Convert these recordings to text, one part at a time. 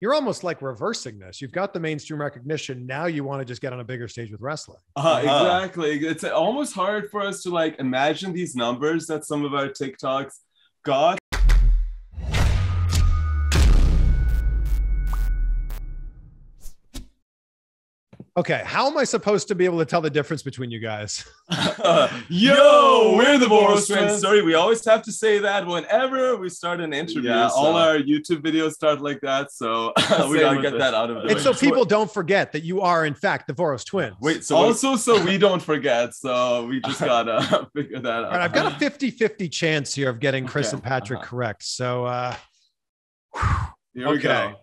you're almost like reversing this. You've got the mainstream recognition. Now you want to just get on a bigger stage with wrestling. Uh, exactly. It's almost hard for us to like imagine these numbers that some of our TikToks got. Okay, how am I supposed to be able to tell the difference between you guys? Yo, we're the Voros Twins. Sorry, we always have to say that whenever we start an interview. Yeah, so. all our YouTube videos start like that, so we gotta get that out of the way. And so people don't forget that you are in fact the Voros Twins. Wait, so also so we don't forget, so we just gotta figure that out. All right, I've got a 50-50 chance here of getting Chris okay. and Patrick uh-huh. correct. So uh here we go.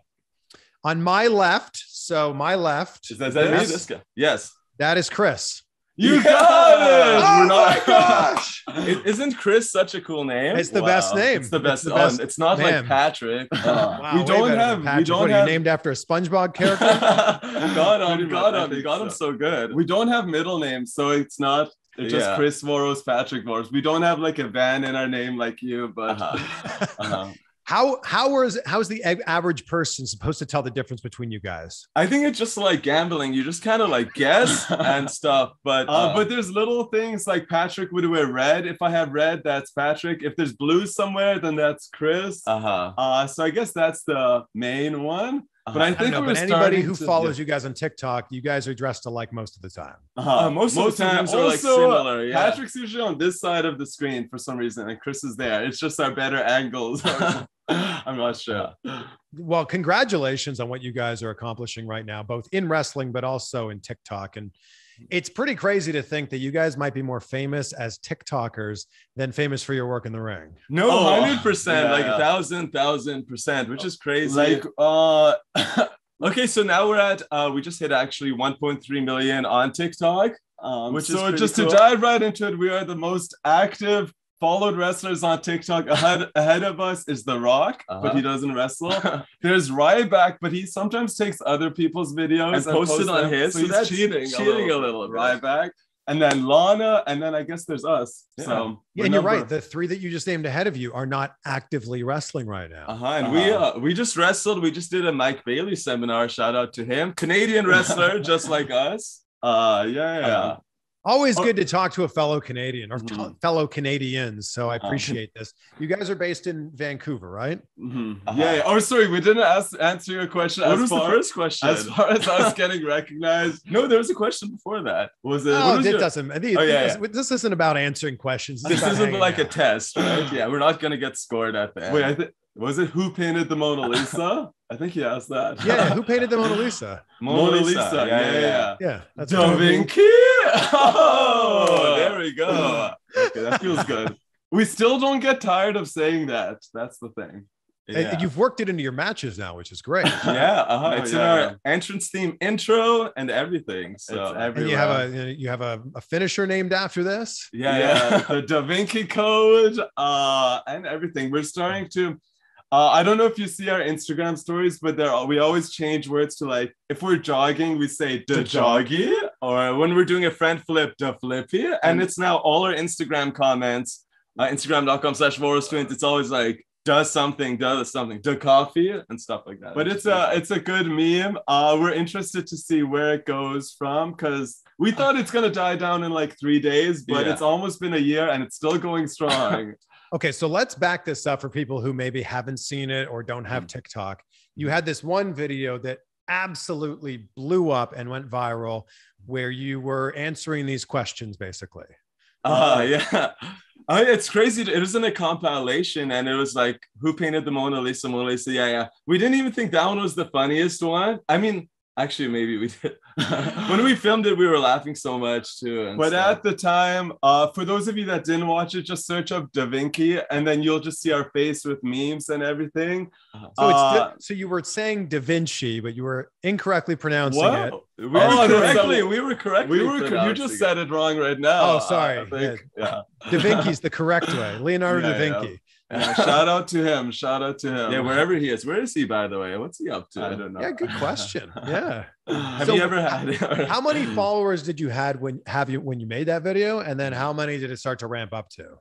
On my left, so my left. Is that, is that me? This guy. Yes. That is Chris. You yeah. got it! Oh my gosh! is isn't Chris such a cool name? It's the wow. best name. It's the best. It's, the best it's not name. like Patrick. Uh, wow, we don't have. We don't what, have. named after a SpongeBob character. got him. Got him. You got him so. so good. We don't have middle names, so it's not it's just yeah. Chris Voros, Patrick Voros. We don't have like a van in our name like you, but uh-huh. Uh-huh. How how is how is the average person supposed to tell the difference between you guys? I think it's just like gambling. You just kind of like guess and stuff. But uh, uh, but there's little things like Patrick would wear red. If I have red, that's Patrick. If there's blue somewhere, then that's Chris. Uh-huh. Uh So I guess that's the main one. Uh-huh. But I think I know, but anybody who to, follows yeah. you guys on TikTok, you guys are dressed alike most of the time. Uh-huh. Uh, most, most of the times are like similar. Yeah. Patrick's usually on this side of the screen for some reason, and Chris is there. It's just our better angles. I'm not sure. Well, congratulations on what you guys are accomplishing right now, both in wrestling, but also in TikTok. And it's pretty crazy to think that you guys might be more famous as TikTokers than famous for your work in the ring. No, oh, hundred oh, percent, like a thousand, thousand percent, which is crazy. Like, uh, okay, so now we're at, uh, we just hit actually 1.3 million on TikTok. Um, which so just cool. to dive right into it, we are the most active followed wrestlers on TikTok. Ahead ahead of us is The Rock, uh-huh. but he doesn't wrestle. There's Ryback, but he sometimes takes other people's videos and, and posts it on his. So, so that's cheating, cheating a little. A little Ryback. And then Lana, and then I guess there's us. Yeah. So yeah, and you're right. The three that you just named ahead of you are not actively wrestling right now. Uh-huh. And uh-huh. we uh, we just wrestled. We just did a Mike Bailey seminar. Shout out to him, Canadian wrestler, just like us. Uh, yeah, yeah. Uh-huh. Always oh. good to talk to a fellow Canadian or mm-hmm. fellow Canadians. So I uh-huh. appreciate this. You guys are based in Vancouver, right? Mm-hmm. Uh-huh. Yeah, Oh, sorry, we didn't ask, answer your question. What was far, the first question? As far as us getting recognized. No, there was a question before that. Was it? Oh, was it your... doesn't. I mean, oh, yeah, this, yeah. this, isn't about answering questions. This, this isn't like out. a test, right? yeah, we're not gonna get scored at the end. Wait, I think was it who painted the Mona Lisa? I think he asked that. Yeah, who painted the Mona Lisa? Mona, Mona Lisa. Lisa. Yeah, yeah, yeah. Yeah, that's Da Vinci. Oh, there we go. Okay, that feels good. We still don't get tired of saying that. That's the thing. Yeah. You've worked it into your matches now, which is great. yeah, uh-huh. it's yeah. in our entrance theme intro and everything. So and you have a you have a, a, finisher named after this. Yeah, yeah, the Da Vinci Code, uh, and everything. We're starting to uh, I don't know if you see our Instagram stories, but there we always change words to like if we're jogging, we say the joggy, or when we're doing a front flip, the flippy, and it's now all our Instagram comments, uh, Instagram.com slash Twins. It's always like does something, does something, the coffee and stuff like that. But it's a it's a good meme. Uh, we're interested to see where it goes from because we thought it's gonna die down in like three days, but yeah. it's almost been a year and it's still going strong. Okay, so let's back this up for people who maybe haven't seen it or don't have mm. TikTok. You had this one video that absolutely blew up and went viral where you were answering these questions basically. Uh, yeah. Uh, it's crazy. It was in a compilation and it was like, who painted the Mona Lisa? Mona Lisa. Yeah, yeah. We didn't even think that one was the funniest one. I mean, Actually, maybe we did. when we filmed it, we were laughing so much too. but stuff. at the time, uh, for those of you that didn't watch it, just search up Da Vinci, and then you'll just see our face with memes and everything. Uh-huh. So, uh, so you were saying Da Vinci, but you were incorrectly pronouncing it. We were oh, correctly. We were correctly. We were. You just said it wrong right now. Oh, sorry. yeah. yeah. Da Vinci's the correct way. Leonardo yeah, da Vinci. Yeah, shout out to him. Shout out to him. Yeah, wherever he is. Where is he, by the way? What's he up to? I don't know. Yeah, good question. Yeah. have so, you ever had? how many followers did you had when have you when you made that video, and then how many did it start to ramp up to?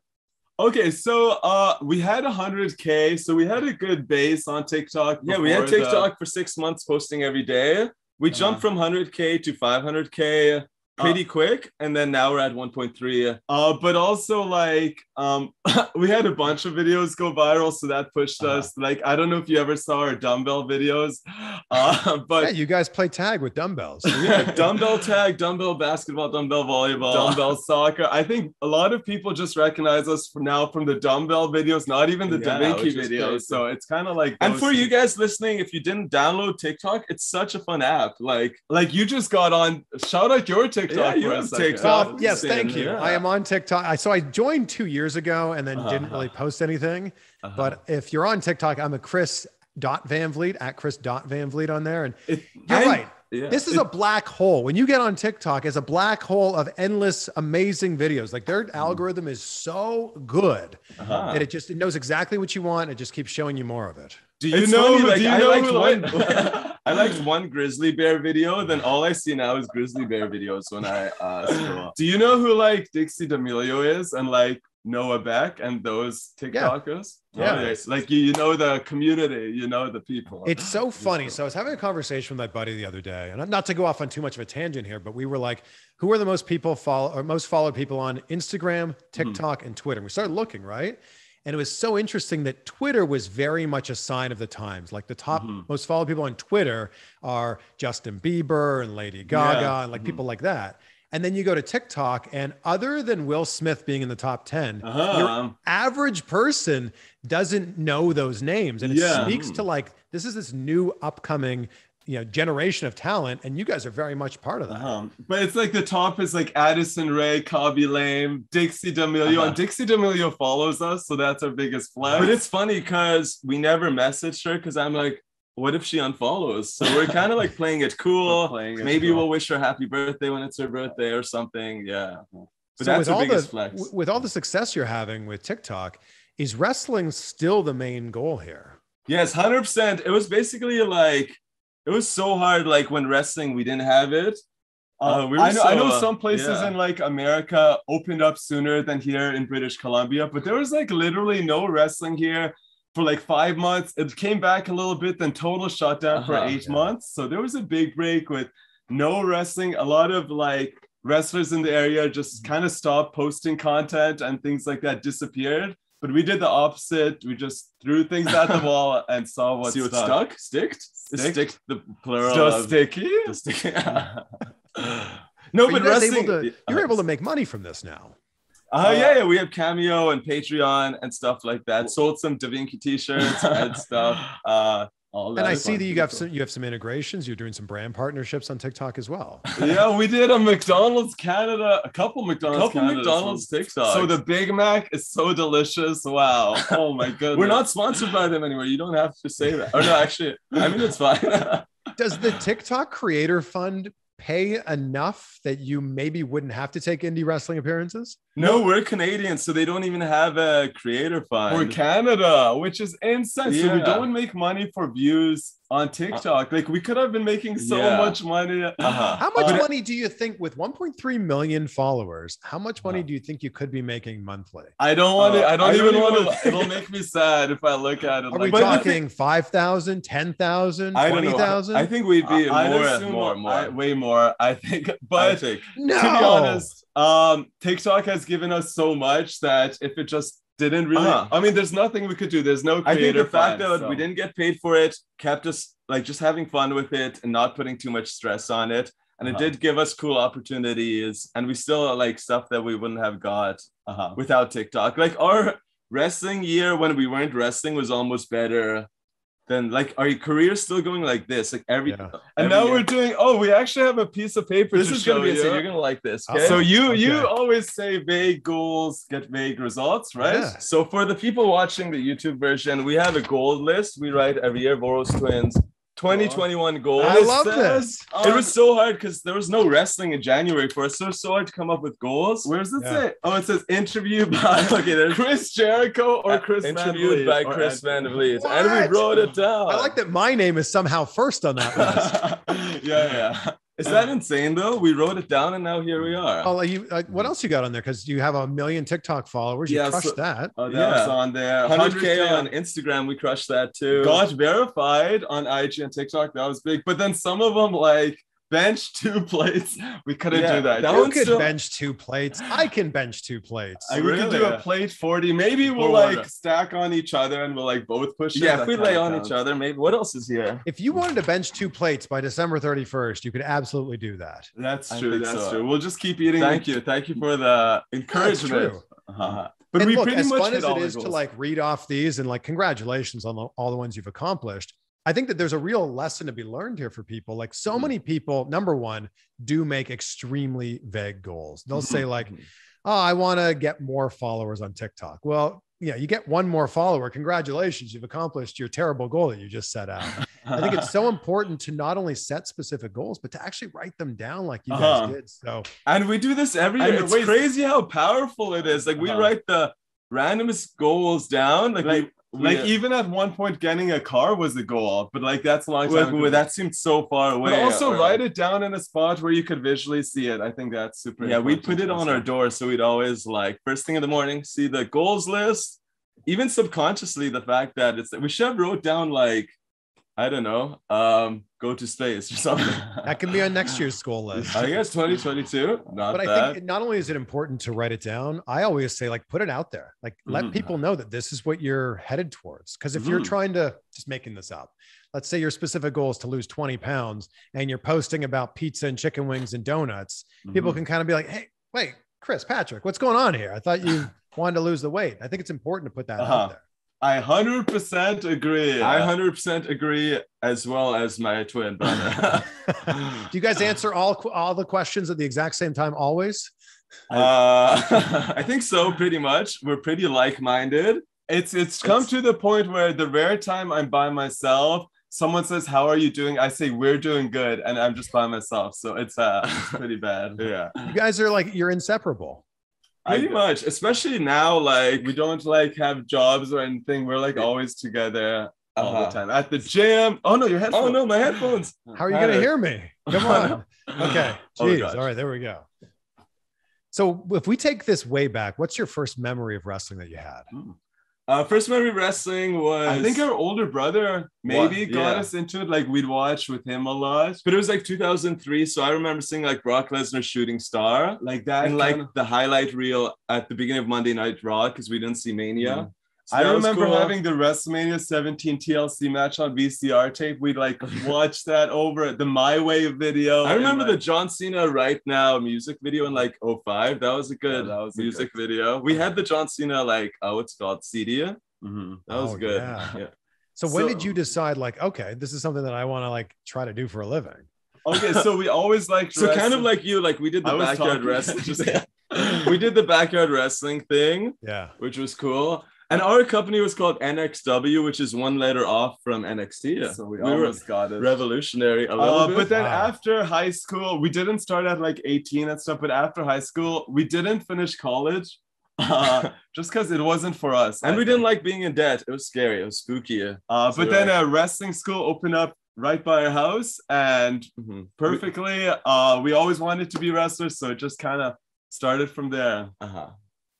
Okay, so uh, we had 100k, so we had a good base on TikTok. Yeah, we had before the- TikTok for six months posting every day. We Uh-huh. jumped from 100k to 500k pretty quick, and then now we're at 1.3. Uh, but also like um, we had a bunch of videos go viral, so that pushed Uh-huh. us. Like I don't know if you ever saw our dumbbell videos, uh, but Yeah, you guys play tag with dumbbells. yeah, dumbbell tag, dumbbell basketball, dumbbell volleyball, dumbbell soccer. I think a lot of people just recognize us now from the dumbbell videos, not even the Yeah, Da Vinci videos. So it's kind of like And for you guys listening, if you didn't download TikTok, it's such a fun app. Like, like you just got on. Shout out your TikTok. Yeah, you. TikTok. Well, yes, thank you. I am on TikTok. I, so I joined two years ago and then didn't Uh-huh. really post anything. uh-huh. But if you're on TikTok, I'm a Chris dot Van Vliet at Chris dot Van Vliet on there. And It- you're and- right. yeah. This is a black hole. When you get on TikTok, it's a black hole of endless, amazing videos. Like their algorithm is so good Uh-huh. that it just it knows exactly what you want. It just keeps showing you more of it. Do you It's know? funny, like, do you I know liked one. like- I liked one grizzly bear video. Then all I see now is grizzly bear videos when I uh, scroll. Do you know who like Dixie D'Amelio is and like Noah Beck and those TikTokers? Yeah. Oh. Like you, you know the community, you know the people. It's so funny. So I was having a conversation with my buddy the other day, and not to go off on too much of a tangent here, but we were like, who are the most people follow or most followed people on Instagram, TikTok, and Twitter? And we started looking, right? And it was so interesting that Twitter was very much a sign of the times. Like the top Mhm. most followed people on Twitter are Justin Bieber and Lady Gaga Yeah. and like Mhm. people like that. And then you go to TikTok, and other than Will Smith being in the top 10, your uh-huh. average person doesn't know those names and it Yeah. speaks to like this is this new upcoming you know generation of talent and you guys are very much part of that Uh-huh. But it's like the top is like Addison Rae, Khaby Lame, Dixie D'Amelio, Uh-huh. and Dixie D'Amelio follows us, so that's our biggest flex. But it's funny because we never messaged her because I'm like, what if she unfollows? So we're kind of like playing it cool. playing it Maybe cool. we'll wish her happy birthday when it's her birthday or something. Yeah. But so that's with our all biggest the flex. with all the success you're having with tiktok is wrestling still the main goal here Yes, hundred percent. It was basically like it was so hard. Like when wrestling, we didn't have it. Uh, Uh, we were I know, I know some places yeah. in like America opened up sooner than here in British Columbia, but there was like literally no wrestling here for like five months. It came back a little bit, then total shutdown for Uh-huh, eight yeah. months. So there was a big break with no wrestling. A lot of like wrestlers in the area just kind of stopped posting content and things like that disappeared. But we did the opposite. We just threw things at the wall and saw what See what stuck. stuck? Sticked? Stick? Stick the plural. Just of- sticky. the stick. no, But but you wrestling. Able to, you're uh, able to make money from this now Uh, yeah, yeah, we have Cameo and Patreon and stuff like that. Sold some Da Vinci t-shirts and stuff. Uh, all and i see that you got some you have some integrations you're doing some brand partnerships on tiktok as well yeah, we did a McDonald's Canada, a couple A McDonald's couple Canadas. McDonald's TikToks. So the Big Mac is so delicious. Wow. Oh my goodness. We're not sponsored by them anymore. You don't have to say that. Oh no, actually, I mean it's fine. does the tiktok creator fund pay enough that you maybe wouldn't have to take indie wrestling appearances no, we're Canadian, so they don't even have a creator fund. for Canada, which is insane. So we don't make money for views on TikTok. Like we could have been making so Yeah. much money. Uh-huh. How much Uh, money do you think, with 1.3 million followers, how much money Uh-huh. do you think you could be making monthly? I don't want to. Uh, I don't I even want even to. It'll make me sad if I look at it. Are like we But the talking 5,000, 10,000, I 20,000? I think we'd be I'd more, assume more, more. I- way more. I think, But I but think. no. to be honest, um, TikTok has given us so much that if it just didn't really, Uh-huh. I mean, there's nothing we could do. There's no I think the fact that so- we didn't get paid for it kept us like just having fun with it and not putting too much stress on it. And it Uh-huh. did give us cool opportunities. And we still like stuff that we wouldn't have got Uh-huh. without TikTok. Like our wrestling year when we weren't wrestling was almost better than like our career still going like this. Like every, Yeah. And every now year. we're doing. Oh, we actually have a piece of paper. this to is gonna be you. insane. You're gonna like this. Okay? So you you always say vague goals get vague results, right? Yeah. So for the people watching the YouTube version, we have a goal list we write every year. Voros Twins 2021 goals. I love says, this. um, it was so hard because there was no wrestling in January for us. So it was so hard to come up with goals. Where's it Yeah. say? Oh, it says interview by Okay, there's Chris Jericho or Chris Van interviewed Vliet by Chris Van Vliet, and we wrote it down. I like that my name is somehow first on that list. yeah, yeah. Is uh, that insane though? We wrote it down and now here we are. Oh, like you, like, what else you got on there? Because you have a million TikTok followers. You Yeah, crushed so- that. Oh, that Yeah. was on there. 100k 100K on Instagram, we crushed that too. got verified on IG and TikTok. That was big. But then some of them like bench two plates. We couldn't Yeah, do that. that one could still- bench two plates. I can bench two plates. I, we could do Really? a plate 40. Maybe we'll For like what? stack on each other and we'll like both push it. yeah, That if we lay on counts. each other, maybe. What else is here? if you wanted to bench two plates by December 31st, you could absolutely do that. That's true. That's so. true. We'll just keep eating. Thank you, thank you for the That's encouragement. true. Uh-huh. But and we look, pretty as much fun as it is it to like read off these and like congratulations on the, all the ones you've accomplished. I think that there's a real lesson to be learned here for people. Like so Mm-hmm. many people, number one, do make extremely vague goals. They'll say like, "Oh, I want to get more followers on TikTok." Well, yeah, you get one more follower. Congratulations, you've accomplished your terrible goal that you just set out. I think it's so important to not only set specific goals, but to actually write them down like you guys Uh-huh. did. So and we do this every year. it's crazy how powerful it is. Like we Uh-huh. write the randomest goals down. Like, Like- we, like uh, even at one point, getting a car was a goal, but like that's a long time. with- that seemed so far away. but also or- write it down in a spot where you could visually see it. I think that's super. Yeah, we put it on our door, so we'd always like first thing in the morning see the goals list. Even subconsciously, the fact that it's we should have wrote down like I don't know, um, go to space or something. that can be on next year's goal list. I guess 2022. Not but I bad. think not only is it important to write it down, I always say like put it out there. Like let Mhm. people know that this is what you're headed towards. Because if you're Mhm. trying to just making this up, let's say your specific goal is to lose 20 pounds and you're posting about pizza and chicken wings and donuts, people Mhm. can kind of be like, hey, wait, Chris, Patrick, what's going on here? I thought you wanted to lose the weight. I think it's important to put that Uh-huh. out there. I hundred percent agree. I 100% agree, as well as my twin brother. Do you guys answer all all the questions at the exact same time always? uh, I think so, pretty much. We're pretty like-minded. It's it's come It's- to the point where the rare time I'm by myself, someone says, "How are you doing?" I say, "We're doing good," and I'm just by myself. So it's uh, it's pretty bad. Yeah, You guys are like you're inseparable. Pretty I- much. Especially now, like We don't like have jobs or anything. We're like always together all Uh-huh. the time at the gym. Oh no, your headphones. Oh no, my headphones. How are you going to hear me? Come on. Okay. Oh, Jeez. gosh. All right. There we go. So if we take this way back, what's your first memory of wrestling that you had? Uh, first memory wrestling was I think our older brother maybe What? got Yeah. us into it. Like we'd watch with him a lot, but it was like 2003. So I remember seeing like Brock Lesnar shooting star like that. and like kinda- the highlight reel at the beginning of Monday Night Raw because we didn't see Mania. Mhm. So I remember cool. having the WrestleMania 17 TLC match on VCR tape. We'd like watch that over at the My Way video. I remember and, the John Cena right now music video in like 05. That was a good that was a music video. We had the John Cena like oh what's it called CD. That Mhm. was Oh, good. yeah. Yeah. So when So- did you decide like, okay, this is something that I want to like try to do for a living? Okay, so we always like So kind of like you, like we did the was backyard wrestling. Just- we did the backyard wrestling thing, Yeah. which was cool. And our company was called NXW, which is one letter off from NXT. So we, we were almost got it. revolutionary a little Uh, bit. but then Wow. after high school, we didn't start at like 18 and stuff. But after high school, we didn't finish college, uh, just because it wasn't for us. and I we didn't like being in debt. It was scary. It was spooky. Uh, So but then were a wrestling school opened up right by our house, and Mhm. perfectly, uh, we always wanted to be wrestlers, so it just kind of started from there. Uh-huh.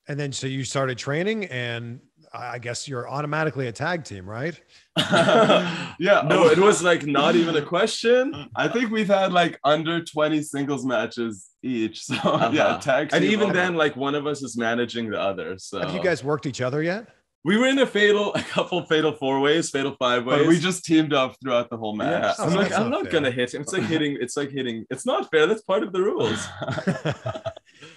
And then so you started training and I guess you're automatically a tag team, right? yeah, No, it was like not even a question. I think we've had like under 20 singles matches each. So yeah, Uh-huh. tag And even all- then, like one of us is managing the other. So Have you guys worked each other yet? we were in a fatal, a couple fatal four ways, fatal five ways. but we just teamed up throughout the whole yeah. match. Oh, I'm like, that's I'm not not fair. gonna hit him. It's like hitting. It's like hitting. It's not fair. That's part of the rules.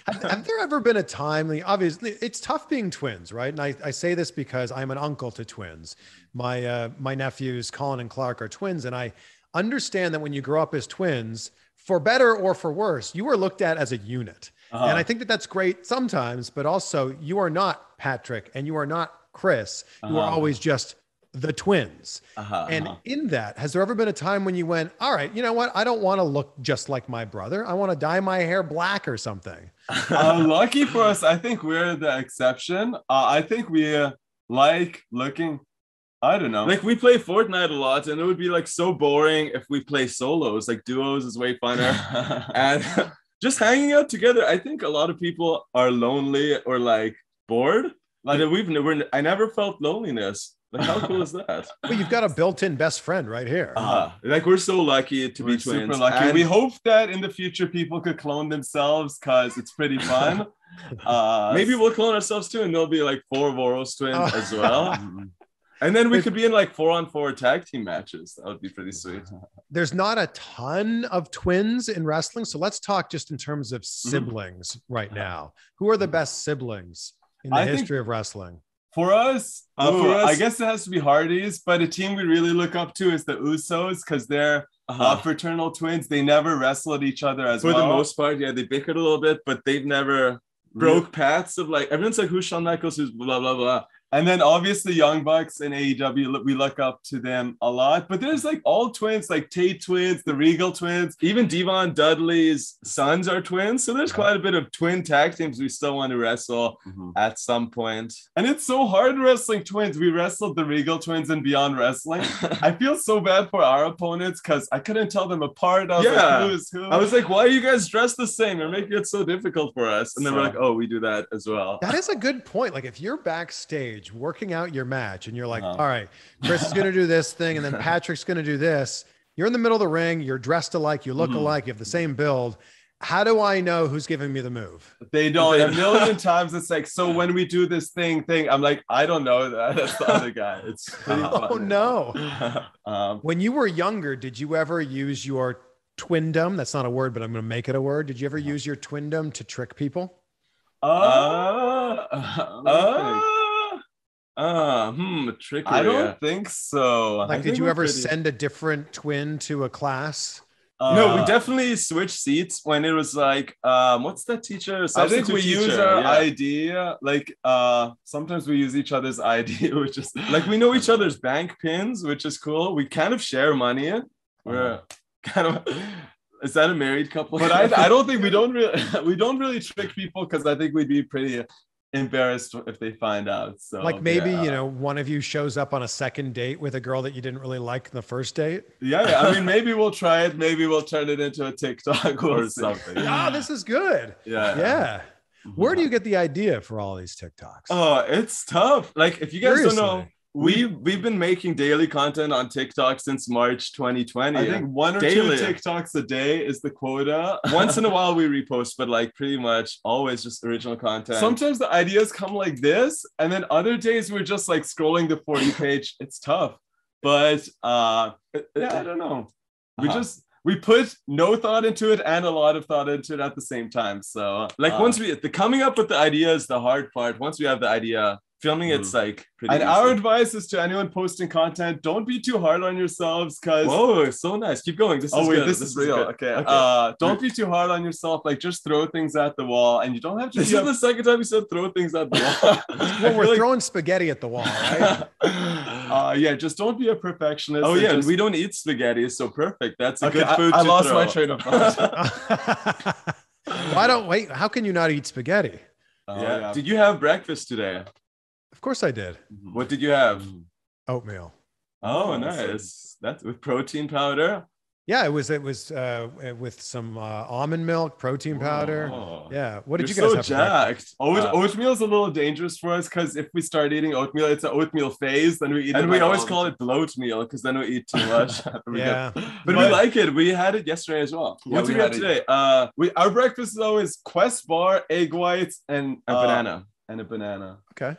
Have, have there ever been a time, obviously, it's tough being twins, right? And I, I say this because I'm an uncle to twins. My, uh, my nephews, Colin and Clark, are twins. And I understand that when you grow up as twins, for better or for worse, you are looked at as a unit. Uh-huh. And I think that that's great sometimes, but also you are not Patrick and you are not Chris. You are Uh-huh. always just the twins. Uh-huh, And uh-huh. in that, has there ever been a time when you went, all right, you know what? I don't want to look just like my brother. I want to dye my hair black or something. Uh, lucky for us, I think we're the exception. Uh, I think we uh, like looking I don't know. Like we play Fortnite a lot, and it would be like so boring if we play solos. Like duos is way funner, and just hanging out together. I think a lot of people are lonely or like bored. Like we've never, I never felt loneliness. Like how cool is that? Well, you've got a built-in best friend right here. Uh, like we're so lucky to We're be twins. super lucky. And we hope that in the future people could clone themselves because it's pretty fun. Uh, maybe we'll clone ourselves too, and there'll be like four Voros twins Oh. as well. And then we could be in like four on four tag team matches. That would be pretty sweet. There's not a ton of twins in wrestling, so let's talk just in terms of Mm-hmm. siblings right now. Who are the best siblings in the I think- history of wrestling? For us, Uh, ooh, for us- I guess it has to be Hardys, but a team we really look up to is the Usos because they're uh, Uh-huh. fraternal twins. They never wrestled each other as For well. the most part, yeah, they bickered a little bit, but they've never broke paths of like everyone's like who's Shawn Michaels, who's blah blah blah. And then obviously Young Bucks and AEW, we look up to them a lot. But there's like all twins, like Tate twins, the Regal twins. Even D-Von Dudley's sons are twins, so there's quite a bit of twin tag teams we still want to wrestle mm-hmm. at some point. And it's so hard wrestling twins. We wrestled the Regal twins and Beyond Wrestling. I feel so bad for our opponents because I couldn't tell them apart. I was Yeah. like, who's who? I was like, why are you guys dressed the same? You're making it so difficult for us. And then we're So- like, oh, we do that as well. That is a good point. Like if you're backstage working out your match and you're like, Uh-huh. all right, Chris is going to do this thing and then Patrick's going to do this. You're in the middle of the ring, you're dressed alike, you look Mhm. alike, you have the same build. How do I know who's giving me the move? They don't. A million times it's like, so when we do this thing, thing, I'm like, I don't know that. That's the other guy. It's Oh funny. no. Um, When you were younger, did you ever use your twindom? That's not a word, but I'm going to make it a word. Did you ever use your twindom to trick people? uh, Uh, uh, hmm, trickery. I don't think so. Like, I did you ever pretty- send a different twin to a class? no, we Uh, definitely switched seats when it was like, um, what's that teacher? I think we Substitute use our yeah. ID. Like, uh, sometimes we use each other's ID, which is Like we know each other's bank pins, which is cool. We kind of share money. We're kind of. Is that a married couple? but I, I don't think we don't really we don't really trick people because I think we'd be pretty embarrassed if they find out. So Like maybe, yeah. you know, one of you shows up on a second date with a girl that you didn't really like the first date. Yeah, yeah, I mean, maybe we'll try it. Maybe we'll turn it into a TikTok or We'll something. Oh, this is good. Yeah. Yeah. Where do mm-hmm. you get the idea for all these TikToks? Oh, it's tough. Like if you guys don't know, Seriously. We we've been making daily content on TikTok since March 2020. I think one or Daily. two TikToks a day is the quota. once in a while we repost, but like pretty much always just original content. Sometimes the ideas come like this, and then other days we're just like scrolling the 40 page. It's tough, but uh, yeah, I don't know. We Uh-huh. just we put no thought into it and a lot of thought into it at the same time. So like uh, once we the coming up with the idea is the hard part. Once we have the idea, filming it's like pretty. and easy. our advice is to anyone posting content: don't be too hard on yourselves, because oh so nice. Keep going. This Oh is wait, good. this, is real. good. Okay. Uh, don't be too hard on yourself. Like just throw things at the wall, and you don't have to. This be is the second time you said throw things at the wall. Well, we're like- throwing spaghetti at the wall, right? uh, yeah, just don't be a perfectionist. Oh yeah, just- we don't eat spaghetti, so perfect. That's a Okay, good food. I, to lost throw. my train of thought. Why don't wait? How can you not eat spaghetti? Oh, yeah. Did you have breakfast today? Of course I did. What did you have? Oatmeal. Oh, Oh, nice. That's with protein powder. Yeah, it was it was uh, with some uh, almond milk, protein powder. Oh. Yeah. What did You're you guys so have? for jacked. Oat, Uh, oatmeal is a little dangerous for us because if we start eating oatmeal, it's an oatmeal phase. Then we eat and we like always all- call it bloat meal because then we eat too much. Yeah. get- But, we like it. We had it yesterday as well. Yeah, what did we we have today? Uh, We our breakfast is always Quest bar, egg whites, and a uh, banana. and a banana. Okay.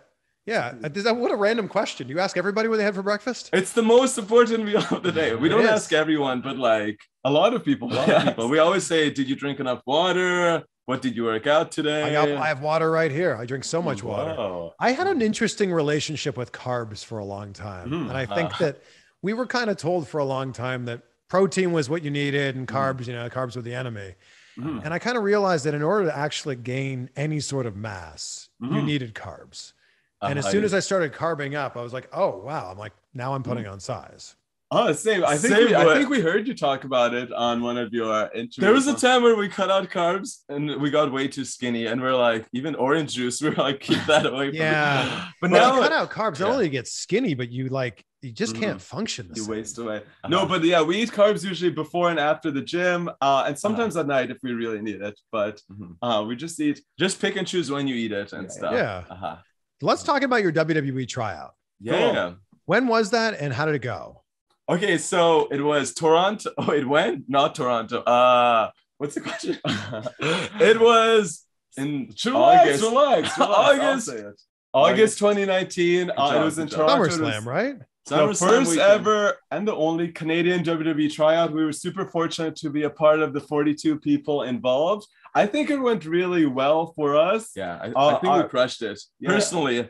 Yeah. Uh, Is that what a random question? You ask everybody what they had for breakfast? It's the most important meal of the day. We It don't is. ask everyone, but like A lot of people. a lot of people. We always say, "Did you drink enough water? What did you work out today?" I, got, I have water right here. I drink so much water. Wow. I had an interesting relationship with carbs for a long time. Mm, and I think uh. that we were kind of told for a long time that protein was what you needed and Mm. carbs, you know, carbs were the enemy. Mhm. And I kind of realized that in order to actually gain any sort of mass, you Mhm. needed carbs. And as Uh-huh, soon as I started carbing up, I was like, oh, wow. I'm like, now I'm putting Mm. on size. Oh, same. I think Same, we, I think we heard you talk about it on one of your interviews. There was a time where we cut out carbs and we got way too skinny, and we're like, even orange juice, we're like, keep that away. From me. Yeah. but Well, now you cut out carbs, not only you get skinny, but you like you just can't function you same. waste away. Uh-huh. No, but yeah, we eat carbs usually before and after the gym, uh, and sometimes at night if we really need it. But Mhm. uh, we just eat. just pick and choose when you eat it and Yeah, stuff. Yeah. Uh-huh. Let's talk about your WWE tryout. Yeah. When was that and how did it go? Okay, so it was Toronto. Oh, it went not Toronto. Uh, what's the question? it was in Relax, August. relax, relax. I'll August. August 2019. Uh, it was in. Toronto. It was SummerSlam, right? the first weekend. ever and the only Canadian WWE tryout. We were super fortunate to be a part of the 42 people involved. I think it went really well for us. Yeah, I, Uh, I think we uh, crushed it. yeah. Personally,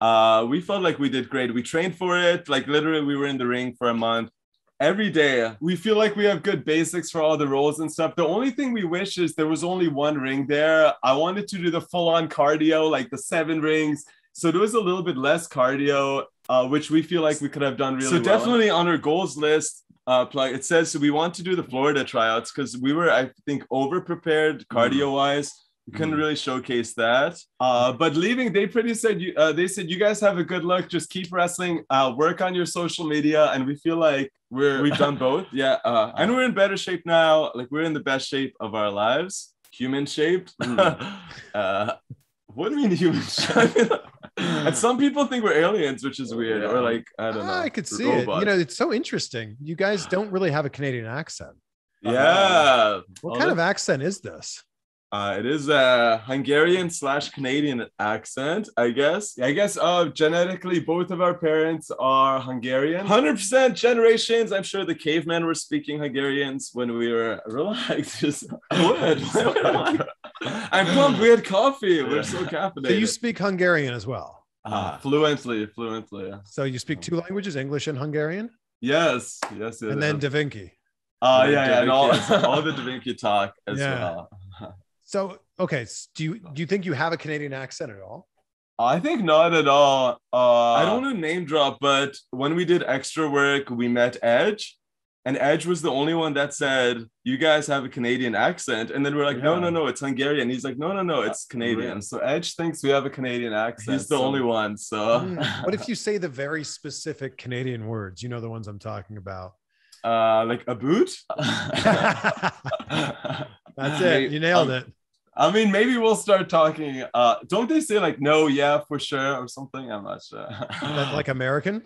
uh, we felt like we did great. We trained for it. Like literally, we were in the ring for a month every day. we feel like we have good basics for all the roles and stuff. The only thing we wish is there was only one ring there. I wanted to do the full on cardio, like the seven rings. So there was a little bit less cardio, uh, which we feel like we could have done really so well. definitely on our goals list, uh, plug it says so we want to do the Florida tryouts because we were, I think, over prepared cardio wise. We couldn't Mhm. really showcase that. Uh, but leaving, they pretty said you. Uh, they said you guys have a good look. Just keep wrestling. Uh, work on your social media, and we feel like we're We've done both, yeah, uh, and we're in better shape now. Like we're in the best shape of our lives, human shaped. uh, what do you mean human shape? and some people think we're aliens, which is weird, or like I don't know. Ah, I could see it. You know, it's so interesting. You guys don't really have a Canadian accent. yeah. What Well, kind of accent is this? Uh, it is a Hungarian slash Canadian accent, I guess. I guess uh, genetically, both of our parents are Hungarian. 100% generations. I'm sure the cavemen were speaking Hungarians when we were relaxed. Just, what? I'm pumped. We had coffee. We're so So caffeinated. you speak Hungarian as well. Ah. fluently, fluently. So you speak two languages, English and Hungarian, Yes, yes. and then Da Vinci. uh, yeah, yeah, and all, all the Da Vinci talk as Yeah. well. So okay, do you do you think you have a Canadian accent at all? I think not at all. Uh, I don't know name drop, but when we did extra work, we met Edge, and Edge was the only one that said, "You guys have a Canadian accent," and then we're like, "No, Yeah. no, no, it's Hungarian." He's like, "No, no, no, it's Canadian." So Edge thinks we have a Canadian accent. He's the so- only one. So, Hmm. What if you say the very specific Canadian words? You know the ones I'm talking about. uh, like a boot. That's it. You nailed it. I mean, maybe we'll start talking. Uh, don't they say like no, yeah, for sure, or something? I'm not sure. That- like American.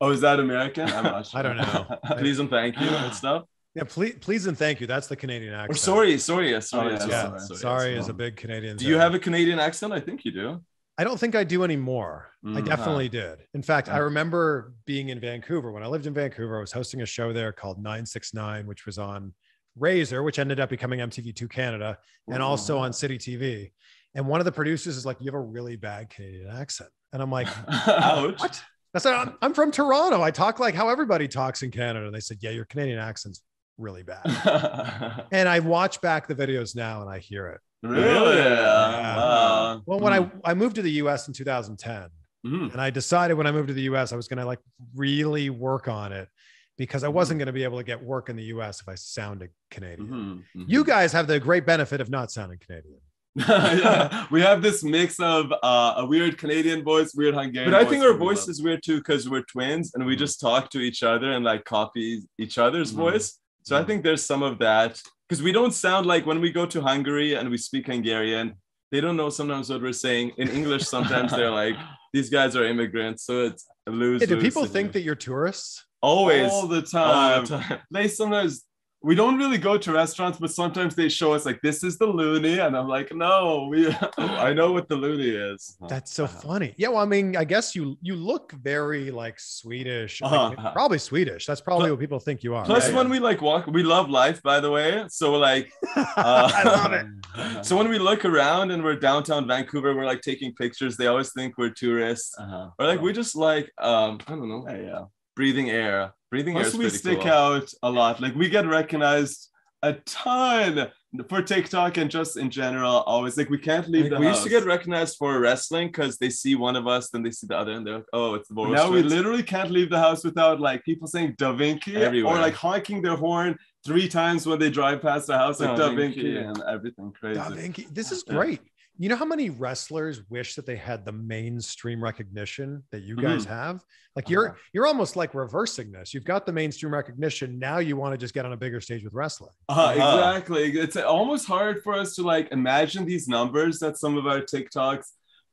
oh, is that American? I'm not sure. I don't know. Please and thank you and stuff. Yeah, please, please and thank you. That's the Canadian accent. Or sorry, sorry, sorry, Oh, yeah, sorry, Yeah, sorry, sorry, sorry. is a big Canadian. Do you have a Canadian accent? I think you do. I don't think I do anymore. I Mhm. definitely did. In fact, I remember being in Vancouver when I lived in Vancouver. I was hosting a show there called 969, which was on Razer, which ended up becoming MTV2 Canada, and also on City TV. And one of the producers is like, "You have a really bad Canadian accent," and I'm like, Ouch. "What?" I said, I'm, "I'm from Toronto. I talk like how everybody talks in Canada." And they said, "Yeah, your Canadian accent's really bad." And I watch back the videos now, and I hear it. Really? Yeah. Wow. Well, when I I moved to the U.S. in 2010. Mhm. and I decided when I moved to the US, I was going to like really work on it because I wasn't going to be able to get work in the US if I sounded Canadian. Mhm, mhm. You guys have the great benefit of not sounding Canadian. yeah, we have this mix of uh, a weird Canadian voice, weird Hungarian. But I think voice our that voice is weird too because we're twins and we Mhm. just talk to each other and like copy each other's Mhm. voice. So I Mhm. think there's some of that because we don't sound like when we go to Hungary and we speak Hungarian, they don't know sometimes what we're saying. In English, sometimes they're like, these guys are immigrants. So it's a lose. Hey, do people think that you're tourists? Always all the all time. the time? They sometimes we don't really go to restaurants, but sometimes they show us like this is the loony, and I'm like, no, we. I know what the loony is. That's so funny. Yeah, well, I mean, I guess you you look very like Swedish, Uh-huh. probably Swedish. That's probably what people think you are. Plus, right? when we like walk, we love life, by the way. So like, I love it. so when we look around and we're downtown Vancouver, we're like taking pictures. They always think we're tourists, Uh-huh. or like we just like um I don't know, Yeah, yeah. Breathing air. Breathing air. Plus, Is we stick cool. out a lot. Like we get recognized a ton for TikTok and just in general. Always like we can't leave Like, the we house. used to get recognized for wrestling because they see one of us, then they see the other, and they're like, "Oh, it's the Voros now we literally can't leave the house without like people saying Da Vinci Everywhere. or like honking their horn three times when they drive past the house, like Da Da Vinci. Vinci and everything crazy. Da Vinci. This is Yeah. Great. You know how many wrestlers wish that they had the mainstream recognition that you Mm-hmm. guys have? Like you're Uh-huh. you're almost like reversing this. You've got the mainstream recognition. Now you want to just get on a bigger stage with wrestling. Uh, Uh-huh. exactly. It's almost hard for us to like imagine these numbers that some of our TikToks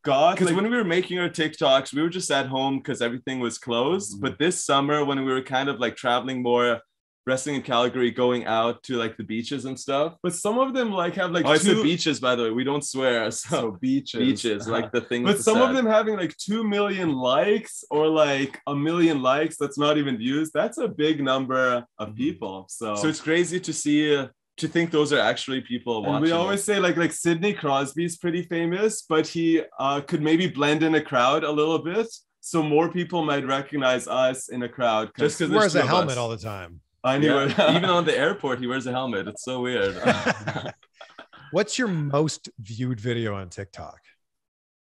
got. Because Like, when we were making our TikToks, we were just at home because everything was closed. Mhm. But this summer, when we were kind of like traveling more, wrestling in Calgary, going out to like the beaches and stuff. but some of them like have like oh, I two said beaches, by the way. We don't swear. So, so beaches. beaches, like the thing. but with the some of them having like 2 million likes or like a million likes that's not even views that's a big number of Mhm. people so So it's crazy to see, uh, to think those are actually people watching. and we it. always say like like Sidney Crosby's pretty famous but he uh, could maybe blend in a crowd a little bit so more people might recognize us in a crowd Just He 'cause wears a helmet us. all the time. I knew Yeah, it. even on the airport, he wears a helmet. It's so weird. What's your most viewed video on TikTok?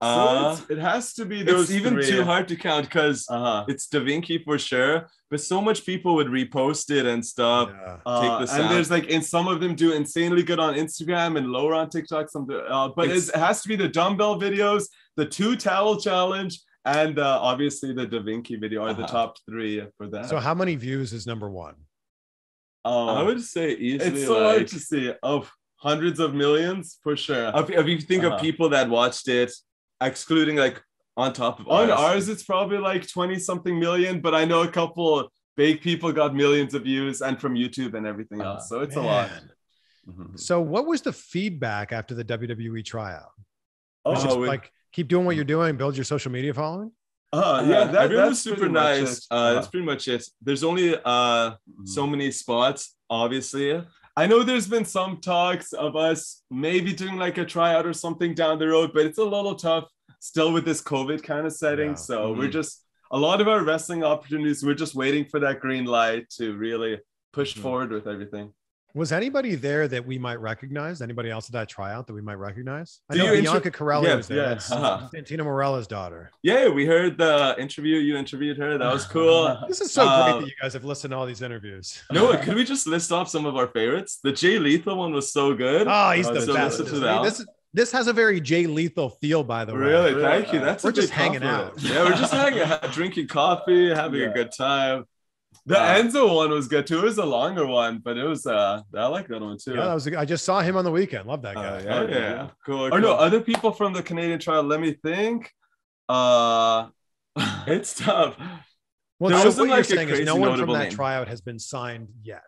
so Uh, it's, it has to be those it's even three. too hard to count because uh-huh. it's Da Vinci for sure, but so much people would repost it and stuff. Yeah. Uh, Take the and there's like, and some of them do insanely good on Instagram and lower on TikTok. Some, uh, but It's- it's, it has to be the dumbbell videos, the two towel challenge, and uh, obviously the Da Vinci video are the Uh-huh. top three for that. So how many views is number one? Um, I would say easily it's so like hard to see. Of hundreds of millions for sure. if, if you think Uh-huh. of people that watched it, excluding like on top of on ours. ours, it's probably like 20 something million, but I know a couple big people got millions of views and from YouTube and everything Uh, else. So it's a lot. Man. Mhm. So what was the feedback after the WWE tryout? Oh, Was it we- like keep doing what you're doing, build your social media following? Uh, yeah, that, everyone was that's super nice. Uh, that's pretty much it. There's only uh Mhm. so many spots, obviously. I know there's been some talks of us maybe doing like a tryout or something down the road, but it's a little tough still with this COVID kind of setting. Yeah. So Mhm. we're just a lot of our wrestling opportunities, we're just waiting for that green light to really push Mhm. forward with everything. Was anybody there that we might recognize? Anybody else at that tryout that we might recognize? I Do know Bianca Carelli Yeah, was there. yeah. That's Uh-huh. Santino Marella's daughter. Yeah, we heard the interview. You interviewed her. That was cool. This is so Uh, great that you guys have listened to all these interviews. no, could we just list off some of our favorites? The Jay Lethal one was so good. Oh, he's Oh, the so best. listen to that. This is this has a very Jay Lethal feel, by the way. Really? Thank you. That's We're just hanging compliment. out. Yeah, we're just hanging out, drinking coffee, having Yeah. a good time. The Uh, Enzo one was good too. It was a longer one, but it was uh I like that one too. Yeah, that was. I just saw him on the weekend. Love that Oh, guy. yeah. Oh, yeah. Cool. Or no, other people from the Canadian trial. Let me think. Uh it's tough. Well, There so what like, you're saying is no one from that name. tryout has been signed yet.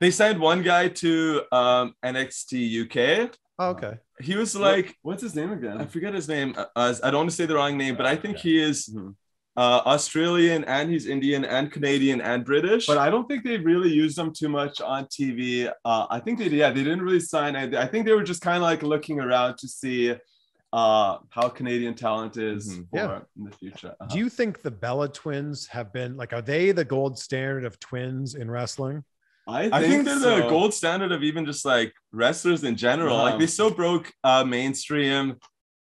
They signed one guy to um, NXT UK. Oh, okay. He was What- like, what's his name again? I forget his name. Uh, uh, I don't want to say the wrong name, but I think Yeah. he is Mhm. Uh, Australian and he's Indian and Canadian and British. But I don't think they really used them too much on TV. Uh, I think they yeah they didn't really sign. I, I think they were just kind of like looking around to see uh, how Canadian talent is Mhm. Yeah. in the future. Uh-huh. Do you think the Bella twins have been like? Are they the gold standard of twins in wrestling? I think, I think they're the gold standard of even just like wrestlers in general. Yeah. Like they so broke uh, mainstream.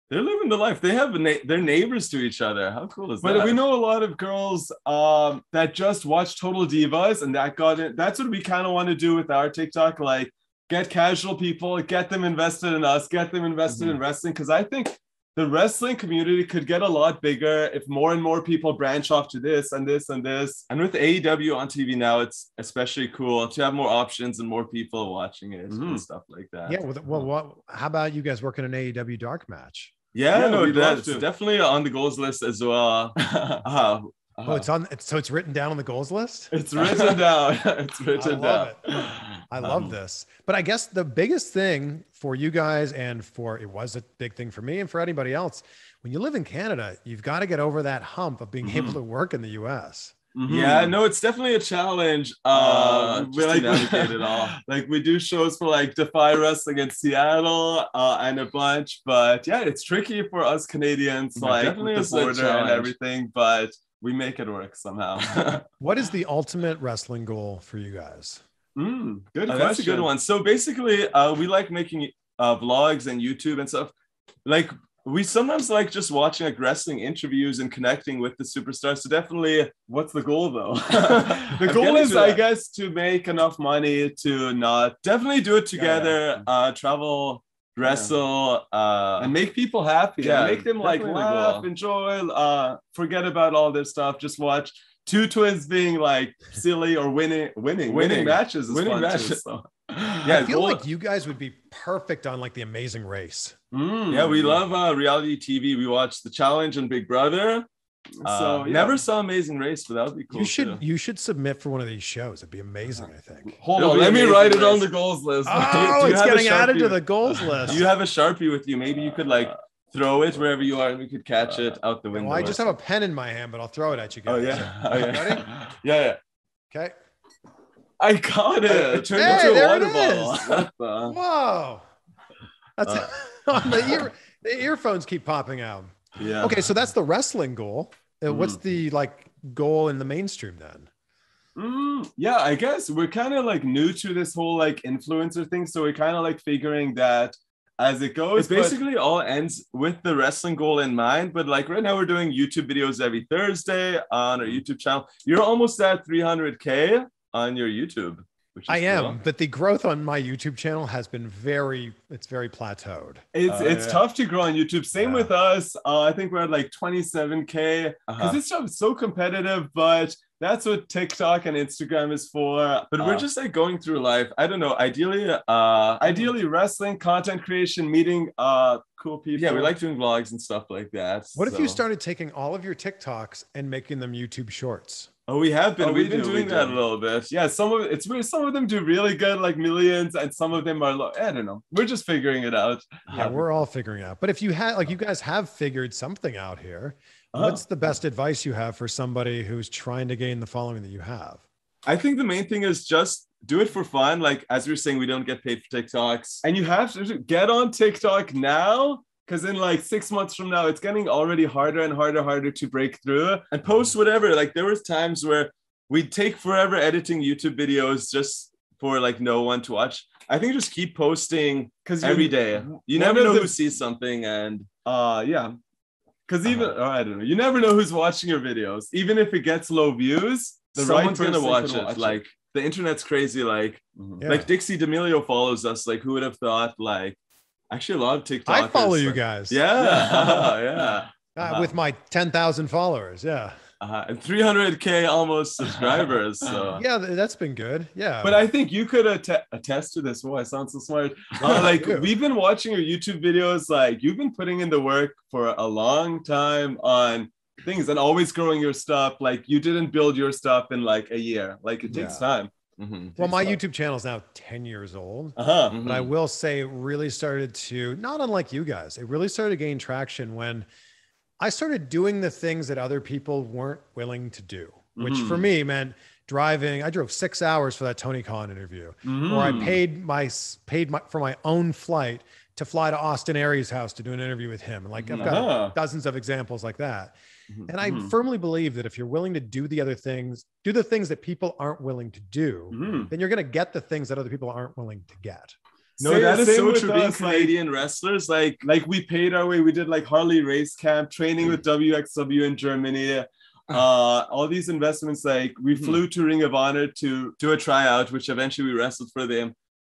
They're living the life. They have na- they're neighbors to each other. How cool is But that? But we know a lot of girls um, that just watch Total Divas, and that got it. That's what we kind of want to do with our TikTok. Like, get casual people, get them invested in us, get them invested in wrestling. Because I think the wrestling community could get a lot bigger if more and more people branch off to this and this and this. And with AEW on TV now, it's especially cool to have more options and more people watching it Mhm. and stuff like that. Yeah. Well, well, what? How about you guys working an AEW dark match? Yeah, Yeah, no, we'd that's definitely on the goals list as well. Uh, Oh, it's on. It's, so it's written down on the goals list. it's written down. it's I written love down. it. I love Um, this. But I guess the biggest thing for you guys and for it was a big thing for me and for anybody else, when you live in Canada, you've got to get over that hump of being able Mhm. to work in the US. Mhm. Yeah, no, it's definitely a challenge. Uh, Uh, we like navigate it all. like we do shows for like Defy Wrestling in Seattle uh, and a bunch, but yeah, it's tricky for us Canadians, Yeah, like definitely with is the a border and everything. But we make it work somehow. What is the ultimate wrestling goal for you guys? Mm, good question. that's a good one. So basically, uh, we like making uh, vlogs and YouTube and stuff. Like we sometimes like just watching like wrestling interviews and connecting with the superstars. So definitely, What's the goal though? The goal is, I guess, to make enough money to not definitely do it together. yeah. Uh, travel, wrestle, uh, and make people happy. Yeah, Yeah, make them like laugh, enjoy, uh, forget about all this stuff. Just watch two twins being like silly or winning, winning, winning, Winning. matches. Winning matches. Too, so. Yeah, I feel goal- like you guys would be perfect on like the Amazing Race. Mm. yeah, we love uh, reality TV. We watch The Challenge and Big Brother. Uh, So yeah. never saw Amazing Race, but that would be cool. you should too. you should submit for one of these shows. It'd be amazing. I think. Hold It'll on. Let me amazing write it on the goals list. Oh, do you it's getting added to the goals list. Do you have a sharpie with you? Maybe you could like throw it wherever you are, and we could catch it out the window. well, I just have a pen in my hand, but I'll throw it at you guys. Oh yeah. Oh, yeah. Ready? yeah, yeah. Okay. I got it. It turned Hey, into a there water it bottle. is. What the? Whoa. That's Uh. on the ear. The earphones keep popping out. Yeah. Okay, so that's the wrestling goal. Uh, What's Mm. the like goal in the mainstream then? Mm, yeah, I guess we're kind of like new to this whole like influencer thing, so we're kind of like figuring that as it goes. It but- basically all ends with the wrestling goal in mind. But like right now, we're doing YouTube videos every Thursday on our YouTube channel. You're almost at 300k on your YouTube. Which is I am, cool. but the growth on my YouTube channel has been very it's very plateaued. It's Oh, it's yeah. tough to grow on YouTube. Same Yeah. with us. Uh, I think we're at like 27k because Uh-huh. this stuff is so competitive. But that's what TikTok and Instagram is for. But Uh, we're just like going through life. I don't know. Ideally, uh, ideally wrestling, content creation, meeting uh cool people. yeah, we like doing vlogs and stuff like that. What if you started taking all of your TikToks and making them YouTube shorts? Oh, we have been. Oh, we We've been do, we doing that do. a little bit. Yeah, some of it's weird. Some of them do really good, like millions, and some of them are low. I don't know. We're just figuring it out. Yeah, we're all figuring out. But if you had like you guys have figured something out here, Uh-huh. what's the best advice you have for somebody who's trying to gain the following that you have? I think the main thing is just do it for fun. Like as we are saying, we don't get paid for TikToks. and you have to get on TikTok now because in like six months from now, it's getting already harder and harder, harder to break through. and post whatever. Like there was times where we'd take forever editing YouTube videos just for like no one to watch. I think just keep posting Because every day. You never know the- who sees something, and Uh, yeah. Because even Uh-huh. oh, I don't know, you never know who's watching your videos. Even if it gets low views, the someone's right gonna watch it. Like the internet's crazy. Like. Yeah. like Dixie D'Amelio follows us. Like who would have thought? Like actually, a lot of TikTok. I follow you guys. Yeah, Yeah. yeah. Uh, with my 10,000 followers. Yeah. Uh, and 300k almost subscribers. So Yeah, that's been good. Yeah. But I think you could att- attest to this. Oh, I sound so smart. Uh, like we've been watching your YouTube videos. Like you've been putting in the work for a long time on things and always growing your stuff. Like you didn't build your stuff in like a year. Like it takes Yeah. time. Mhm. well, my Takes YouTube channel is now 10 years old. Uh huh. Mhm. But I will say it really started to, not unlike you guys, it really started to gain traction when I started doing the things that other people weren't willing to do, which for Mhm. me meant driving. I drove six hours for that Tony Khan interview, Mm-hmm. or I Hmm. paid my paid my, for my own flight to fly to Austin Aries' house to do an interview with him. And like I've got Uh-huh. dozens of examples like that. Mhm. And I Mhm. firmly believe that if you're willing to do the other things, do the things that people aren't willing to do, Mhm. then you're going to get the things that other people aren't willing to get. No, No, that that is is so so true. Being us, like- Canadian wrestlers, like like we paid our way. We did like Harley Race camp training with WXW in Germany. Uh, all these investments, like we Mhm. flew to Ring of Honor to do a tryout, which eventually we wrestled for them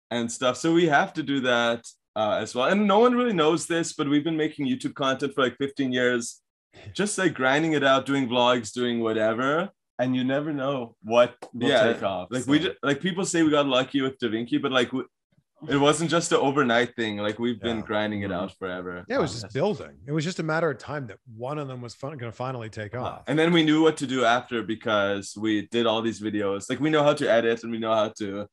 and stuff. So we have to do that uh, as well. And no one really knows this, but we've been making YouTube content for like 15 years, just like grinding it out, doing vlogs, doing whatever. and you never know what will Yeah, take off. Like so. we ju- like people say we got lucky with Da Vinky, but like we, it wasn't just an overnight thing. Like we've been grinding it Mhm. out forever. Yeah, it was just building. It was just a matter of time that one of them was fun, going to finally take off. and then we knew what to do after because we did all these videos. Like we know how to edit and we know how to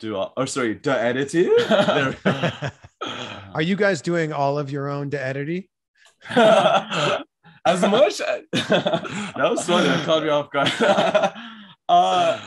do all, or sorry, to edit it. Are you guys doing all of your own to edity? as much that was funny. That caught me off guard. uh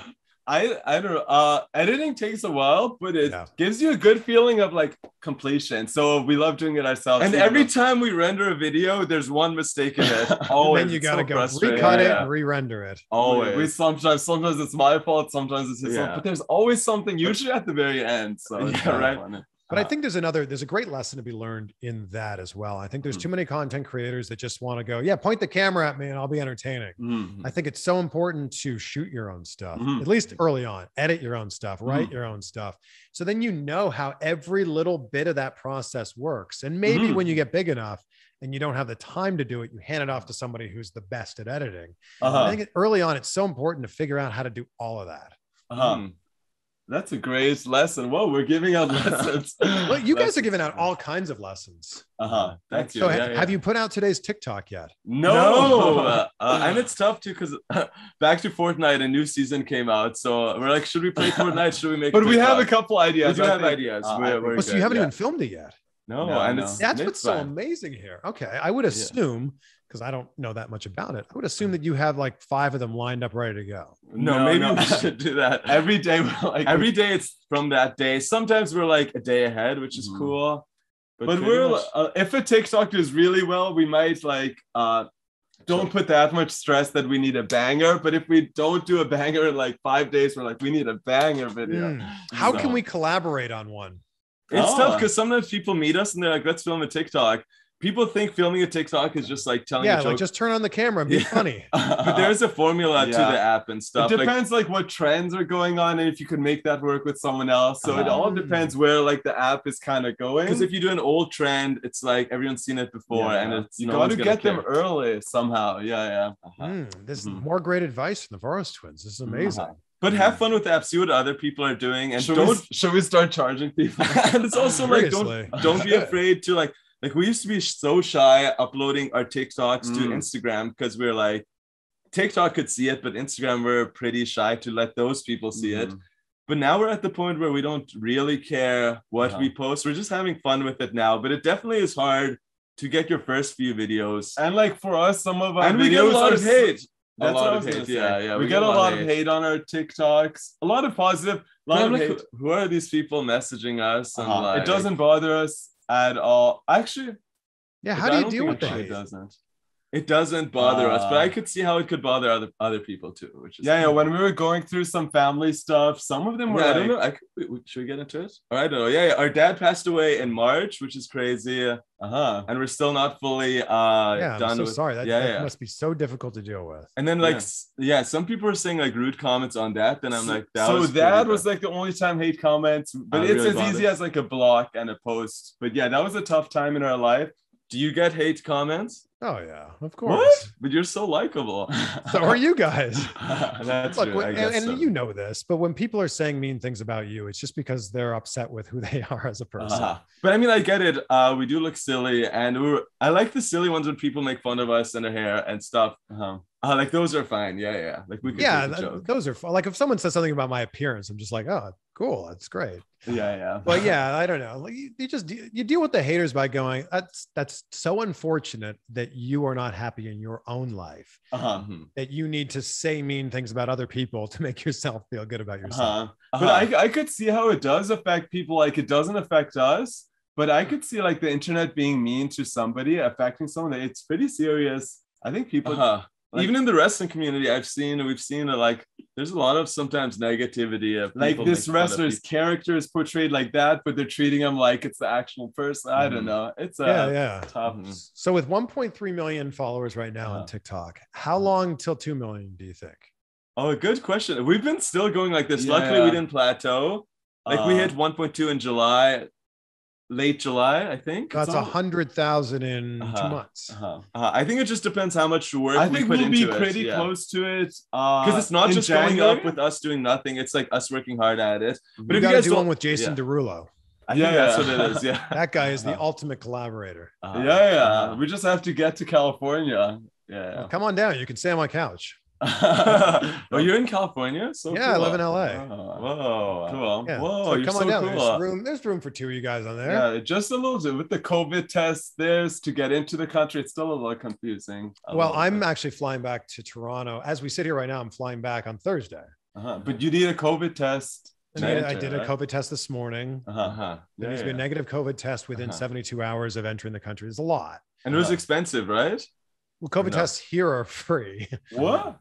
I I don't know. Uh, editing takes a while, but it Yeah. gives you a good feeling of like completion. So we love doing it ourselves. And every time we render a video, there's one mistake in it. And Always. then you It's got to so go recut it Yeah. re-render it. Always. We, sometimes sometimes it's my fault, sometimes it's his Yeah. fault, but there's always something usually at the very end. So yeah, right. funny. But I Uh, think there's another, there's a great lesson to be learned in that as well. I think there's Mhm. too many content creators that just want to go, yeah, point the camera at me and I'll be entertaining. mhm. I think it's so important to shoot your own stuff, Mhm. at least early on, edit your own stuff, write your own stuff. So then you know how every little bit of that process works. And maybe Mhm. when you get big enough and you don't have the time to do it, you hand it off to somebody who's the best at editing. Uh-huh. I think early on, it's so important to figure out how to do all of that. Uh-huh. That's a great lesson. Whoa, we're giving out lessons. Well, you guys are giving out all kinds of lessons. Uh-huh. Thank you. So Yeah, ha- yeah. have you put out today's TikTok yet? No. No, uh, uh, and it's tough too because back to Fortnite, a new season came out. So we're like, should we play Fortnite? Should we make? but we have a couple ideas. We do have ideas. Uh, We're- we're Oh, so you haven't yeah. even filmed it yet. No, No, and no. it's That's it's what's so amazing here. Okay. I would assume, because I don't know that much about it, I would assume that you have like five of them lined up ready to go. No, maybe we should do that. Every day we're like Every day it's from that day. Sometimes we're like a day ahead, which is Mhm. cool. but pretty we're much- uh, if a TikTok does really well, we might like uh don't put that much stress that we need a banger. But if we don't do a banger in like five days, we're like, we need a banger video. Hmm. How can we collaborate on one? It's Oh. tough because sometimes people meet us and they're like, let's film a TikTok. People think filming a TikTok is just like telling Yeah, a joke. like just turn on the camera and be Yeah. funny. but there's a formula to the app and stuff. Like, depends like, what trends are going on and if you can make that work with someone else. So it Uh-huh. all depends where like the app is kind of going. because if you do an old trend, it's like everyone's seen it before, and it's you no got to gonna get them early somehow. Yeah, yeah. Uh-huh. Hmm, this is Mhm. more great advice from the Voros twins. This is amazing. Uh-huh. But have fun with the app. See what other people are doing, and should, don't. we, should we start charging people? and it's also like don't don't be afraid to like like we used to be so shy uploading our TikToks to Mm. Instagram because we're like TikTok could see it, but Instagram we're pretty shy to let those people see it. Mhm. But now we're at the point where we don't really care what Yeah. we post. We're just having fun with it now. But it definitely is hard to get your first few videos. And like for us, some of our And we get a videos lot are of hate. s- A That's lot of hate. Yeah, yeah. We, get a lot of hate on our TikToks. A lot of positive, a lot I'm of like, hate. who are these people messaging us? And Uh-huh. like, it doesn't bother us at all. Actually, Yeah, how do you deal with the it doesn't. It doesn't bother us, but Uh, I could see how it could bother other other people too. Which is Yeah, yeah. When we were going through some family stuff, some of them were Yeah, I don't know. I could, wait, wait, should we get into it? Or I don't know. Yeah, yeah, our dad passed away in March, which is crazy, uh-huh. and we're still not fully uh yeah, I'm done so with. sorry. That, yeah, that yeah. must be so difficult to deal with. And then like Yeah. yeah. some people are saying like rude comments on that. Then I'm So- like, that so was that pretty was bad. like the only time hate comments, but Uh, it's really as easy as like a block and a post. But yeah, that was a tough time in our life. Do you get hate comments? Oh yeah, of course. What? But you're so likable. So are you guys? That's Look, true, when- and, and so. you know this, but when people are saying mean things about you, it's just because they're upset with who they are as a person. Uh-huh. But I mean, I get it. Uh, we do look silly, and we're. I like the silly ones when people make fun of us and our hair and stuff. Uh-huh. Uh, like those are fine. Yeah, yeah. Like we could Yeah, take a th- joke. those are fun. like if someone says something about my appearance, I'm just like, oh, cool, that's great. Yeah, yeah. But yeah, I don't know. Like you, you just you deal with the haters by going, that's that's so unfortunate that you are not happy in your own life Uh-huh. Mhm. that you need to say mean things about other people to make yourself feel good about yourself. Uh-huh. Uh-huh. But I, I could see how it does affect people. Like it doesn't affect us, but I could see like the internet being mean to somebody, affecting someone. It's pretty serious. I think people. Uh-huh. Like- Even in the wrestling community, I've seen we've seen uh, like there's a lot of sometimes negativity of Like this making fun of wrestler's character is portrayed like that, but they're treating him like it's the actual person. I don't Mhm. know. It's uh, yeah, yeah. tough. Mhm. So with 1.3 million followers right now on Uh-huh. TikTok, how long till 2 million do you think? Oh, good question. We've been still going like this. Yeah. Luckily, we didn't plateau. Like we Uh, hit 1.2 in July, late July, I think. That's a hundred thousand in two Uh-huh. months. Uh-huh. Uh, I think it just depends how much work I we think put we'll be into it, pretty yeah. close to it. Uh, Because it's not in just going up with us doing nothing. It's like us working hard at it. But We if you got to guys do don't, one with Jason yeah. Derulo. I Yeah, think that's what it is. Yeah. That guy is the Uh-huh. ultimate collaborator. Uh, yeah, yeah. uh, We just have to get to California. Yeah. Well, come on down. You can stay on my couch. oh, you're in California? So yeah, I live in LA. Oh, Whoa. cool. Yeah. Whoa, so you're come so on down. cool. There's room. There's room for two of you guys on there. Yeah, just a little bit with the COVID test. There's to get into the country. It's still a little confusing. A Well, little I'm bit. actually flying back to Toronto as we sit here right now. I'm flying back on Thursday. Uh-huh. But you need a COVID test. And to I, I enter, did a right? COVID test this morning. Uh-huh. Uh-huh. There Yeah, needs to be a negative COVID test within Uh-huh. 72 hours of entering the country. It's a lot. And it was Uh, expensive, right? Well, COVID No. tests here are free. What?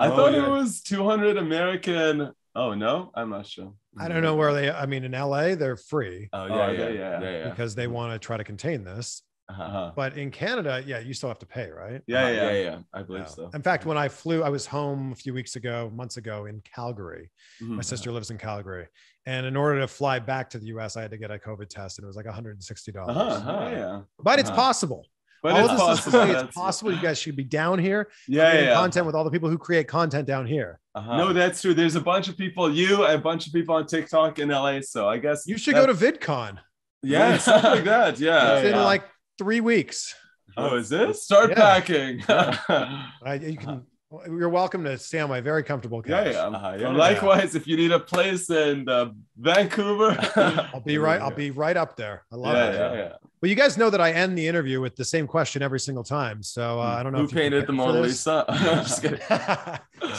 I Oh, thought yeah. it was 200 American. Oh no, I'm not sure. I don't know where they. I mean, in LA, they're free Oh Oh, yeah, are yeah, yeah, Yeah. yeah. because they want to try to contain this. Uh-huh. But in Canada, yeah, you still have to pay, right? Yeah, Uh-huh, yeah, yeah, yeah. I believe Yeah. so. In fact, when I flew, I was home a few weeks ago, months ago in Calgary. Mhm. My sister lives in Calgary. And in order to fly back to the US, I had to get a COVID test and it was like $160. Uh-huh. uh-huh, yeah. But it's Uh-huh. possible. But all it's this possible. it's possible. You guys should be down here Yeah, yeah. content with all the people who create content down here. Uh-huh. No, that's true. There's a bunch of people, you, a bunch of people on TikTok in LA. So I guess You should go to VidCon. yeah, something like that. Yeah. It's in yeah. like three weeks. Oh, is it? Start packing. I, you can. You're welcome to stay on my very comfortable yeah, couch. yeah. Uh-huh, yeah. Likewise, if you need a place in uh, Vancouver, I'll be right. I'll be right up there. I love yeah, it. yeah, yeah. Well, you guys know that I end the interview with the same question every single time. So uh, I don't know Who if painted the Mona. Lisa? I'm just kidding.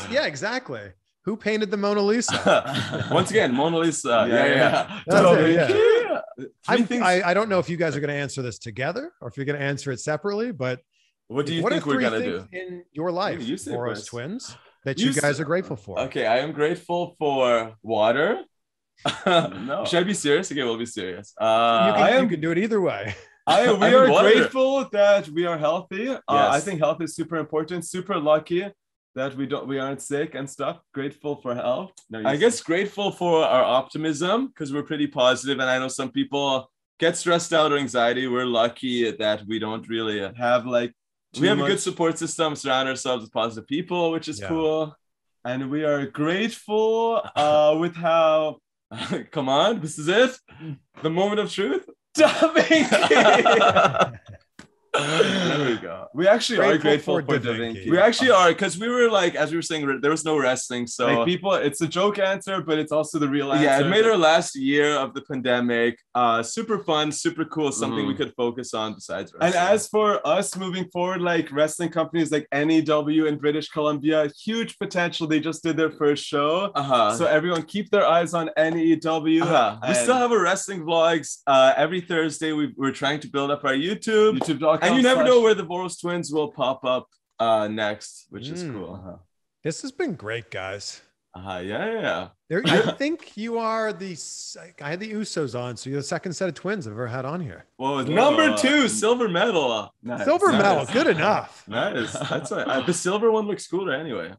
yeah, exactly. Who painted the Mona Lisa? Once again, Mona Lisa. Yeah, yeah. That's So, it, yeah. yeah. Three I'm, things- I, I don't know if you guys are going to answer this together or if you're going to answer it separately, but What do you what think are we're gonna do? in your life, you say Voros first. twins, that You you guys s- are grateful for? Okay, I am grateful for water. No. Should I be serious? Okay, we'll be serious. Uh, you, can, I am- you can do it either way. I, we are mean, what- grateful that we are healthy. Uh, I think health is super important. Super lucky that we don't we aren't sick and stuff. Grateful for health. No, I say- guess grateful for our optimism because we're pretty positive, and I know some people get stressed out or anxiety. We're lucky that we don't really. have like we have too a good support system, surround ourselves with positive people, which is Yeah. cool. and we are grateful uh, with how Come on, this is it. The moment of truth. Da there we go. We actually are Grateful grateful for for Da Da Vinky. Vinci. We actually are because we were like, as we were saying, there was no wrestling, so like people, it's a joke answer, but it's also the real answer. yeah, it made our last year of the pandemic uh super fun, super cool, something we Mhm. could focus on besides Wrestling. And as for us moving forward, like wrestling companies like NEW in British Columbia, huge potential. They just did their first show. uh-huh. So everyone keep their eyes on NEW. Uh-huh. we still have a wrestling vlogs. Uh, every Thursday, we, we're trying to build up our YouTube, YouTube.com. and you never slash- know where the Voros twins will pop up uh, next, which is Mm. cool. Uh-huh. This has been great, guys. Uh-huh. Yeah, yeah, yeah. There, I think you are the. I had the Usos on, so you're the second set of twins I've ever had on here. Well, Whoa. number two, silver medal. Nice, Silver nice. medal, good enough. Nice. That's a, uh, the silver one looks cooler anyway.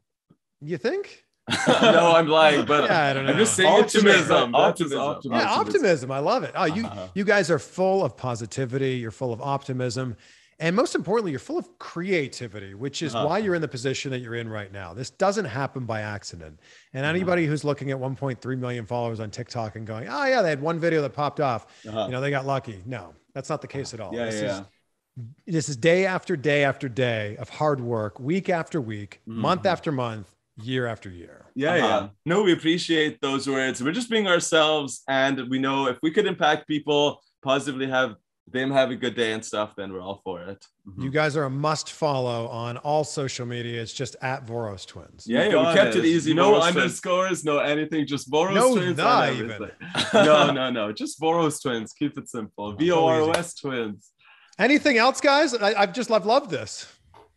You think? no, I'm lying, but Yeah, I don't know. I'm just saying Optimism. optimism. Optimism. optimism. Yeah, Optimism. optimism. I love it. Oh, you Uh-huh. you guys are full of positivity. You're full of optimism. And most importantly, you're full of creativity, which is Uh-huh. why you're in the position that you're in right now. This doesn't happen by accident. And anybody who's looking at 1.3 million followers on TikTok and going, oh, yeah, they had one video that popped off, Uh-huh. you know, they got lucky. No, that's not the case at all. Yeah, this, yeah. Is, this is day after day after day of hard work, week after week, month after month, year after year. Yeah, Uh-huh. yeah. No, we appreciate those words. We're just being ourselves, and we know if we could impact people positively, have them have a good day and stuff, then we're all for it. You guys are a must follow on all social media. It's just at Voros Twins. Yeah, yeah, we kept it easy. No Voros twins. underscores, no anything, just Voros No, twins. nah, on even. no, no, no. Just Voros twins. Keep it simple. V O R O S twins. Anything else, guys? I, I've just I've loved this.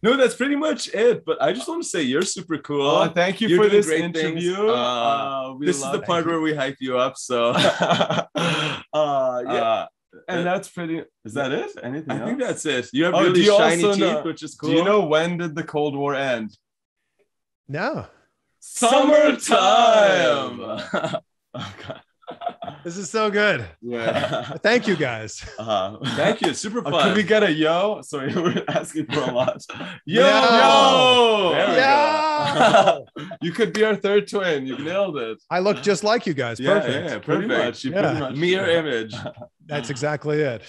No, that's pretty much it. But I just want to say you're super cool. Oh, thank you You're for doing this interview. Uh, Uh, this is the part where we hype you up. So uh, yeah, uh, and that's pretty. Is that it? Anything I else? think that's it. You have Oh, really you shiny teeth, know- which is cool. Do you know when did the Cold War end? No, Summertime. oh God. This is so good. Yeah. Thank you, guys. Uh-huh. Thank you. Super Oh, fun. could we get a yo? Sorry, we're asking for a lot. Yo, Yo! There we Yeah. you could be our third twin. You nailed it. I look just like you guys. Yeah, Perfect. yeah, pretty Perfect. much. You Yeah. pretty much Mirror image. That's exactly it.